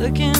looking